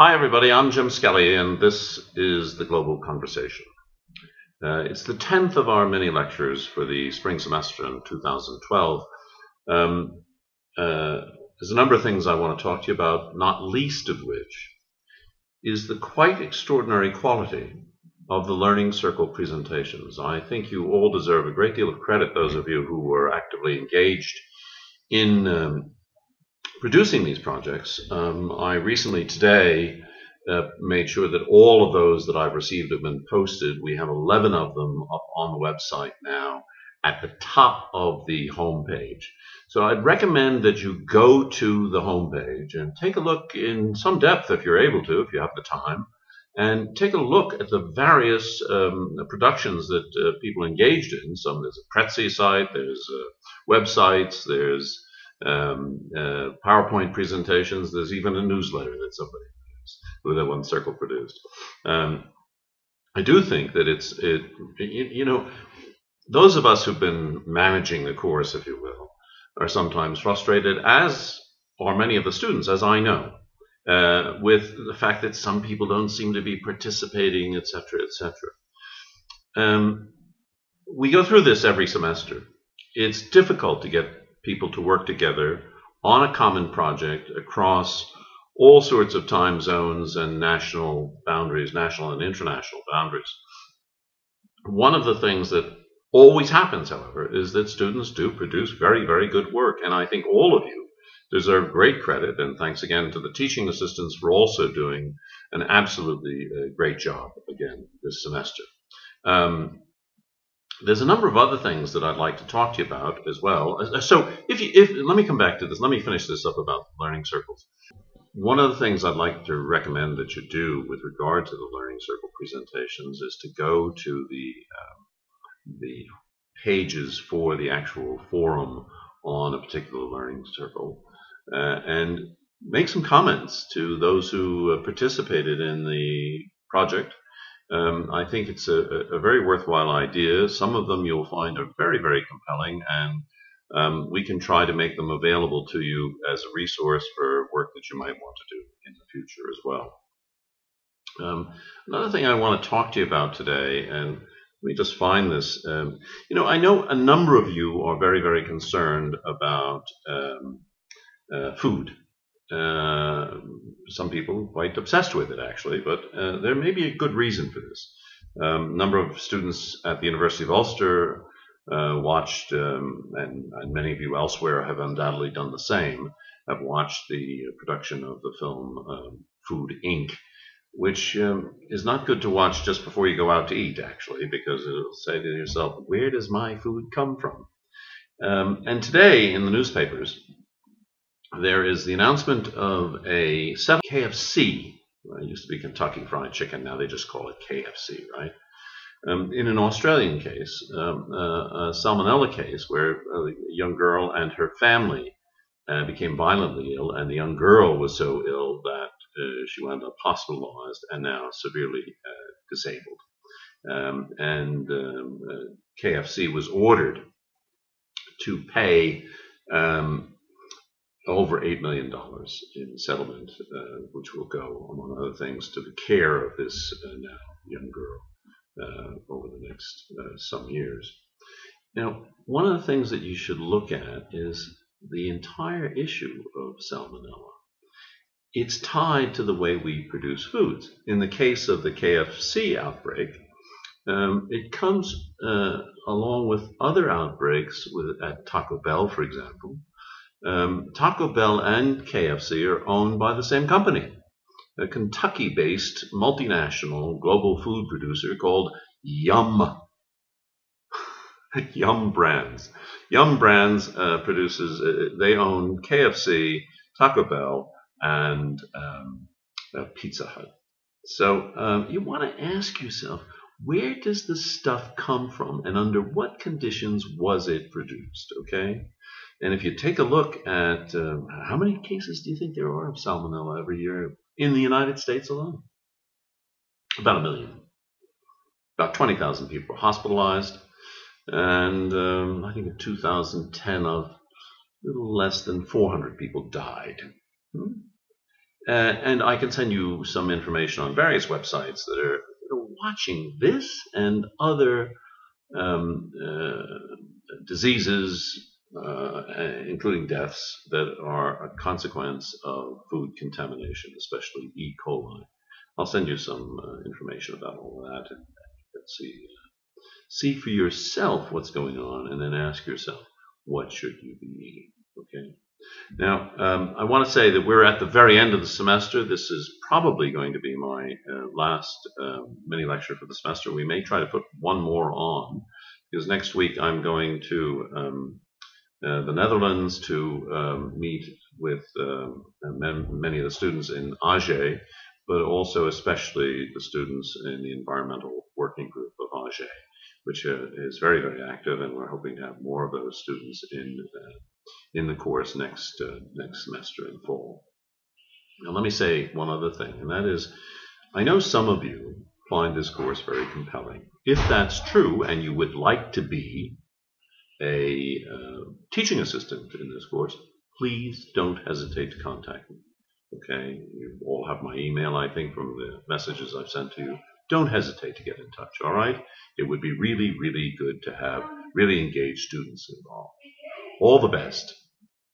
Hi, everybody. I'm Jim Skelly, and this is the Global Conversation. Uh, it's the 10th of our mini lectures for the spring semester in 2012. Um, uh, there's a number of things I want to talk to you about, not least of which is the quite extraordinary quality of the Learning Circle presentations. I think you all deserve a great deal of credit, those of you who were actively engaged in um, producing these projects. Um, I recently today uh, made sure that all of those that I've received have been posted. We have 11 of them up on the website now at the top of the homepage. So I'd recommend that you go to the homepage and take a look in some depth if you're able to, if you have the time, and take a look at the various um, productions that uh, people engaged in. Some there's a Prezi site, there's uh, websites, there's um, uh, PowerPoint presentations. There's even a newsletter that somebody produced, that one circle produced. Um, I do think that it's it. You, you, know, those of us who've been managing the course, if you will, are sometimes frustrated, as are many of the students, as I know, uh, with the fact that some people don't seem to be participating, etc., etc. Um, we go through this every semester. It's difficult to get people to work together on a common project across all sorts of time zones and national boundaries, national and international boundaries. One of the things that always happens, however, is that students do produce very, very good work. And I think all of you deserve great credit. And thanks again to the teaching assistants for also doing an absolutely uh, great job again this semester. Um, there's a number of other things that I'd like to talk to you about as well. Uh, so if you, if let me come back to this, let me finish this up about learning circles. One of the things I'd like to recommend that you do with regard to the learning circle presentations is to go to the um, the pages for the actual forum on a particular learning circle uh, and make some comments to those who participated in the project um, I think it's a, a, very worthwhile idea. Some of them you'll find are very, very compelling, and um, we can try to make them available to you as a resource for work that you might want to do in the future as well. Um, another thing I want to talk to you about today, and let me just find this. Um, you know, I know a number of you are very, very concerned about um, uh, food some people quite obsessed with it, actually, but uh, there may be a good reason for this. A um, number of students at the University of Ulster uh, watched, um, and, and, many of you elsewhere have undoubtedly done the same, have watched the production of the film um, Food Inc., which um, is not good to watch just before you go out to eat, actually, because it'll say to yourself, where does my food come from? Um, and today in the newspapers, there is the announcement of a seven KFC. It used to be Kentucky Fried Chicken. Now they just call it KFC, right? Um, in an Australian case, um, uh, a salmonella case, where a young girl and her family uh, became violently ill, and the young girl was so ill that uh, she wound up hospitalized and now severely uh, disabled. Um, and um, uh, KFC was ordered to pay um, over $8 million in settlement, uh, which will go, among other things, to the care of this uh, now young girl uh, over the next uh, some years. Now, one of the things that you should look at is the entire issue of salmonella. It's tied to the way we produce foods. In the case of the KFC outbreak, um, it comes uh, along with other outbreaks with, at Taco Bell, for example, um, Taco Bell and KFC are owned by the same company, a Kentucky based multinational global food producer called Yum. Yum Brands. Yum Brands uh, produces, uh, they own KFC, Taco Bell, and um, uh, Pizza Hut. So um, you want to ask yourself, where does this stuff come from and under what conditions was it produced? Okay. And if you take a look at uh, how many cases do you think there are of salmonella every year in the United States alone? About a million. About 20,000 people hospitalized. And um, I think in 2010, a little less than 400 people died. Hmm? uh, and I can send you some information on various websites that are, that are watching this and other um, uh, diseases, uh, including deaths, that are a consequence of food contamination, especially E. coli. I'll send you some uh, information about all that. Let's see. See for yourself what's going on, and then ask yourself, what should you be eating? Okay. Now, um, I want to say that we're at the very end of the semester. This is probably going to be my uh, last uh, mini lecture for the semester. We may try to put one more on because next week I'm going to um, uh, the Netherlands to um, meet with um, many of the students in AGE, but also especially the students in the environmental working group of AGE, which uh, is very, very active, and we're hoping to have more of those students in uh, in the course next uh, next semester in fall. Now, let me say one other thing, and that is, I know some of you find this course very compelling. If that's true, and you would like to be a uh, teaching assistant in this course, please don't hesitate to contact me. Okay, you all have my email, I think, from the messages I've sent to you. Don't hesitate to get in touch, all right? It would be really, really good to have really engaged students involved. All the best.